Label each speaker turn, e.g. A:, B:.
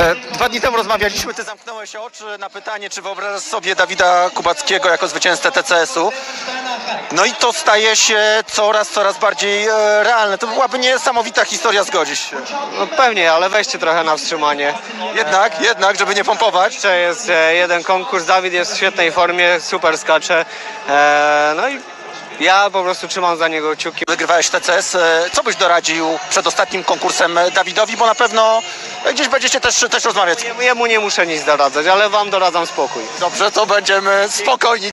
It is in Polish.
A: E, Dwa dni temu rozmawialiśmy, ty zamknąłeś oczy na pytanie, czy wyobrażasz sobie Dawida Kubackiego jako zwycięzcę TCS-u. No i to staje się coraz, coraz bardziej e, realne. To byłaby niesamowita historia, zgodzisz się.
B: No pewnie, ale weźcie trochę na wstrzymanie.
A: Jednak, jednak, żeby nie pompować.
B: Jeszcze jest e, jeden konkurs, Dawid jest w świetnej formie, super skacze. No i ja po prostu trzymam za niego kciuki.
A: Wygrywałeś TCS. E, Co byś doradził przed ostatnim konkursem Dawidowi, bo na pewno e, gdzieś będziecie też, też rozmawiać.
B: Jemu nie muszę nic doradzać, ale wam doradzam spokój.
A: Dobrze, to będziemy spokojni.